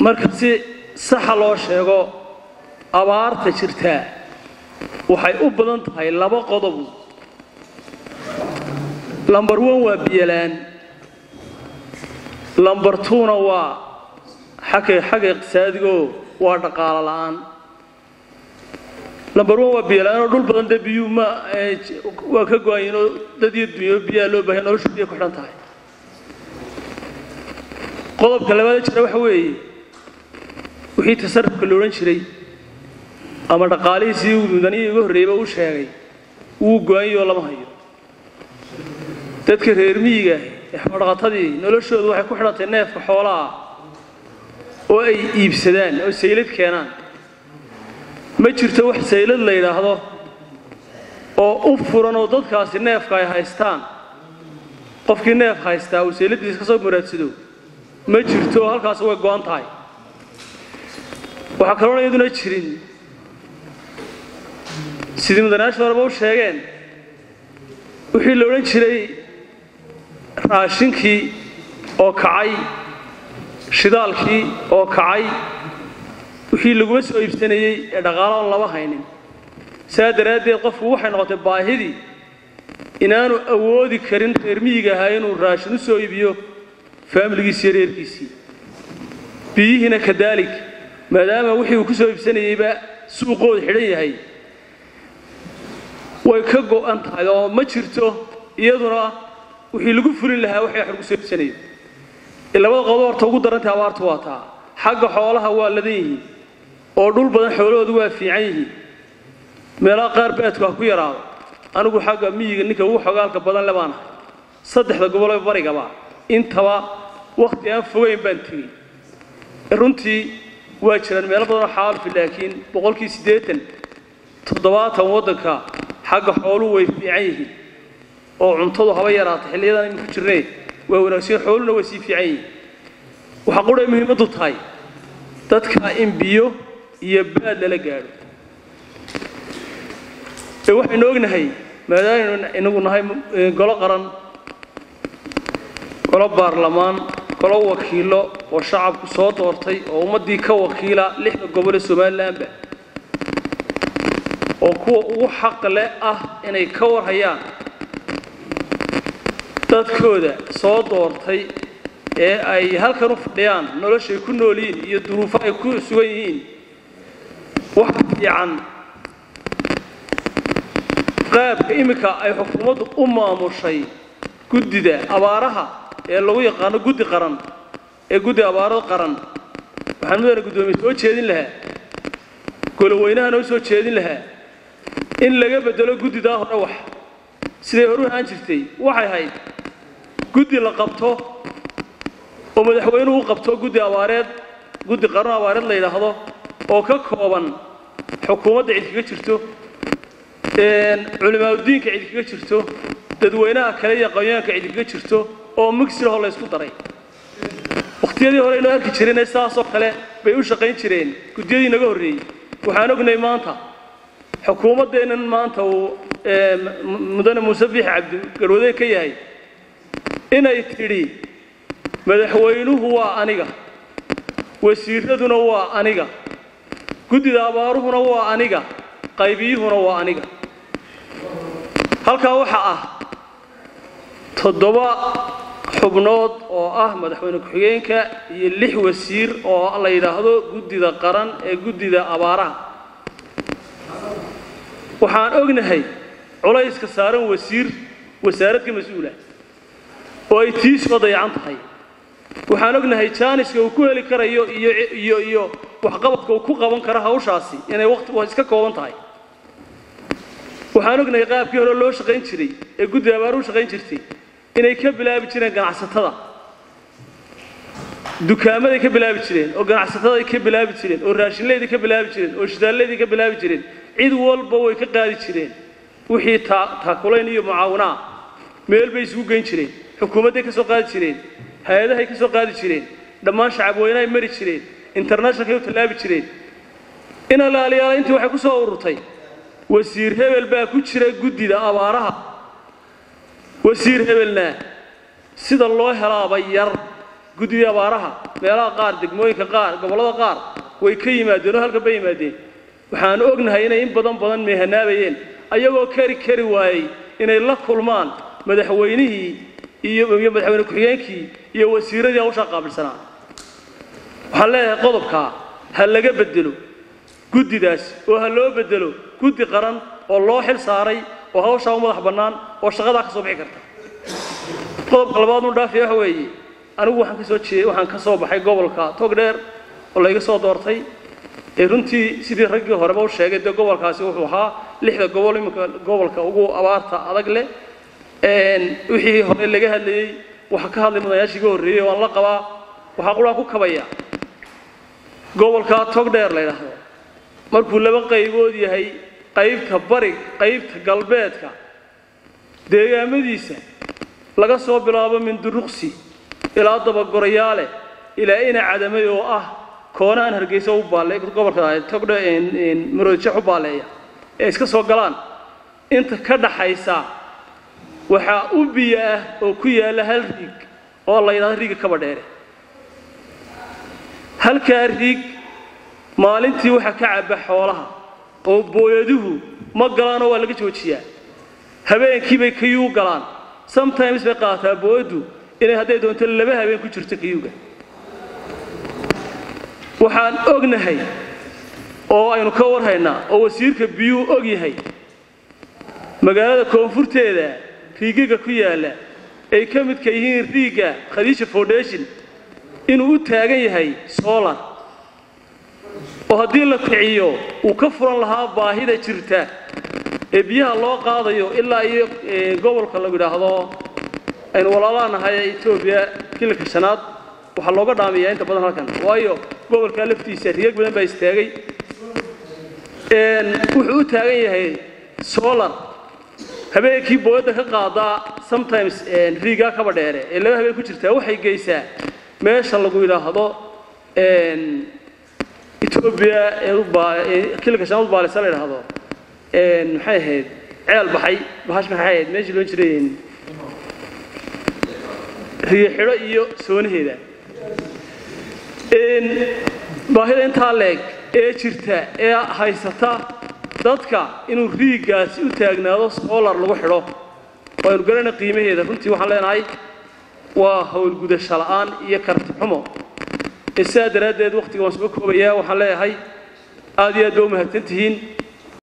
marka si saxa loo sheego abaarta jirtaa waxay u badan tahay laba qodob. Lambar one waa biyolaan lambar tuuna waa xagga iqtisaadigaoo waa dhaqaalo la'aan. Lambar one waa biyolaan oo dhul badan dee biyuu ma waa ka go'ayin oo dad iyo dunyo biyaha loo baahaya noloshu biya ku xidhan tahay. Qodobka labaada jira waxa weeye wixii tasarrufka la odhan jiray ama dhaqaalihiisii mudanihii iga horreeyba u sheegay wuu go-anyoo lama hayo. Dadka reer miyiga ee xoodhaqatadii noloshoodu waxay ku xidhantay neefka xoolaha oo ay iibsadaan oo saylad keenaan. Ma jirto wax saylad la yidhaahdo oo u furan oo dadkaasi neefka ay haystaan? Qofkii neef haystaa uu sayladiisa ka soo muraadsado ma jirto halkaas way go-an tahay waxaa kaloona iyaduna jirin. Sidii mudanayaasha horeba u sheegeen. Wixii la odhan jiray raashinkii oo kacay shidaalkii oo kacay wixii laguma soo iibsanayey ee dhaqaalo oon lama haynin. Saa daraaddeed qofku waxay noqotay baahidii inaanu awoodi karin reer miyiga ahaa inuu raashin u soo iibiyo faamiligiisi iyo reerkiisii. Biyihiina kadaalik maadaama wixii uu ku soo iibsanayeyba suuqooda xidhan yahay. Way ka go'an tahay oo ma jirto iyaduna wixii lagu fulin lahaa waxay wax lagu soo iibsanayo. Labada qodob horta ugu darantay abaartu waa taa. Xagga xoolaha waa ladan yihiin oo dhul badan xoolahoodu waa fiican yihiin. Meelaha qaar baadku ha ku yaraado. Anigu xagga miyiga ninka ugu xogaalka badan le ahay. Saddexda gobol ee barigaba intaba wakhti aan fogayn baan tegey. Runtii waa jiraan meelo badanoo xaalfi laakiin boqolkii siddeetan toddobaatan waddanka xagga xooluhu way fiican yihiin oo cuntadu haba yaraatay xilliyadan aynu ku jirnay waa wanaagsan xooluhuna way sii fiican yihiin. Waxaa qudhay muhiimaddu tahay dadka in biyo iyo baad lala gaadho. Ee waxaynu ognahay maadaamaynu inagu nahay golo qaran golo baarlamaan golo wakiilo oo shacabku soo doortay oo ummaddii ka wakiila lixda gobol ee somalilanba oo kuwa ugu xaq le ah inay ka warhayaan. Dadkooda soo doortay ee ay halkan u fadhiyaan noloshay ku nool yihiin iyo duruufo ay ku sugan yihiin waxa fiican qaabka iminka ay xukuumaddu u maamushay guddida abaaraha ee lagu yaqaano guddi qaran ee guddi abaarada qaran. Waxaan mudana guddoomiye soo jeedin lahaa. Goloweynaha noo soo jeedin lahaa. In laga bedelo guddidaa hore wax. Siday horu ahaan jirtay? Waxay ahayd guddi la qabto oo madaxweynuhu u qabto guddi abaareed guddi qaran abaareed la yidhaahdo oo ka kooban xukuumadda cid kaga jirto culimaadudiinka cid kaga jirto dadweynaha kale iyo aqoonyaanka cid kaga jirto oo migsirahoo la ysku daray wakhtiyadii hore inoo arki jireen saasoo kale bay u shaqayn jireen. Guddiyadii naga horreeyey. Waxaan ognay maanta xukuumaddeennan maanta uu mudane muuse biix cabdi garwadey ka yahay inay tidhi madaxweynuhu waa aniga wasiiraduna waa aniga guddida abaaruhuna waa aniga qaybiyuhuna waa aniga. Halkaa waxaa ah toddoba xubnood oo ah madaxweyne ku-xigeenka iyo lix wasiir oo la yidhaahdo guddida qaran ee guddida abaaraha. Waxaan ognahay culayska saaran wasiir wasaarad ka mas'uula oo ay tii soo dayacan tahay. Waxaan ognahay jaaniska uu ku heli karayo iyo iyo iyo waxqabadka uu ku qaban karo hawshaasi inay waqti iska kooban tahay. Waxaan ognahay qaabkii hore loo shaqayn jiray ee guddi abaaruhu shaqayn jirtay inay ka bilaabi jireen ganacsatada. Dukaamaday ka bilaabi jireen oo ganacsataday ka bilaabi jireen oo raashinleydii ka bilaabi jireen oo shidaalleydii ka bilaabi jireen cid walba way ka qaadi jireen. Wixii taakulayn iyo mucaawinaa meel bay isugu geyn jireen xukuumadday ka soo qaadi jireen hay'adahay ka soo qaadi jireen dhammaan shacabweynahay mari jireen internationalkay u tallaabi jireen. In alaaliyaala intii waxay ku soo ururtay wasiir hebel baa ku jira guddida abaaraha wasiir hebelna sida loo helaaba yar guddidii abaaraha meelaha qaar degmooyinka qaar gobollada qaar way ka yimaadeen oo halkan bay yimaadeen. Waxaan ognahay inay in badan badan meehanaabayeen ayagoo kari kari waayey inay la kulmaan madaxweynihii iyo iyo madaxweyne ku-xigeenkii iyo wasiiradii hawshaa qaabilsanaa waxaan leeyahay qodobkaa ha laga bedelo guddidaas oo ha loo bedelo guddi qaran oo loo xil saaray oo hawshaa u madax bannaan oo shaqadaa ka soo bixi karta. Qodobka labaad nu dhaafiya waxa weeye. Anigu waxaan ka soo waxaan ka soo baxay gobolka togdheer oo layga soo doortay. Ee runtii sidii raggii horeba u sheegay dee gobolkaasi wuxuu ahaa lixda gobol iminka gobolka ugu abaarta adag leh. Wixii hore laga hadlayey waxaa ka hadlay mudanayaashii iga horreeyey waan la qabaa waxaa quraan ku kabaya gobolka togdheer la yidhaahdo. Markuu laba qaybood yahay qaybta barig qaybta galbeedka deegaamadiisa laga soo bilaabo minduruqsi ilaa dabagorayaale ilaa ina cadamay oo ah koonaan hargeysa u baale gobolka togdhe maroodjex u baaleeya ee iska soo galaan. Inta ka dhaxaysa waxaa u biyo ah oo ku yaalla hal riig oo la yidhahdo riiga kaba dheere halkaa riig maalintii waxaa ka cabba xoolaha. oo booyaduhu ma galaanoo waa laga joojiyaa. Habeenkii bay kayuu galaan. Sometimes bay qaataa booyaddu inay hadday doonto laba habeen ku jirto kayuuga. Waxaan ognahay oo aynu ka warhaynaa oo wasiirka biyuu og yahay magaalada koonfurteeda riigaga ku yaalla ay ka midka yihiin riigga khadiija foundation inuu u taagan yahay solar. oo haddii la kiciyo uu ka furan lahaa baahida jirta. Ee biyaha loo qaadayo ilaa iyo gobolka lagu yidhaahdo aynu walaalaanahay ee etoobiya kilanka shanaad. Waxaa looga dhaamiyaa inta badan halkan. Waayo gobolkaa laftiisa rigag badan baa istaagay. Wuxuu u taagan yahay solar. Habeenkii booyadda ka qaadaa sometimes riigaa kaba dheere ee laba habeen ku jirtaa waxay geysaa meesha lagu yidhaahdo etoobiya kilanka shanaad baalisa la yidhaahdo maxay ahayd? Ceel baxay bahash maxay ahayd? Meeshii loo jiray riyo iyo soonaheeda baahida intaa leeg ee jirta ee haysata dadka inuu riiggaasi u taagnaado solar lagu xidho oo aynu garana qiimaheeda. Runtii waxaan leenahay waa howlgudasho la'aan iyo karti xumo sidaa daraaddeed wakhtiga waan soo koobayaa waxaan leeyahay aad iyo aad ba u mahadsan tihiin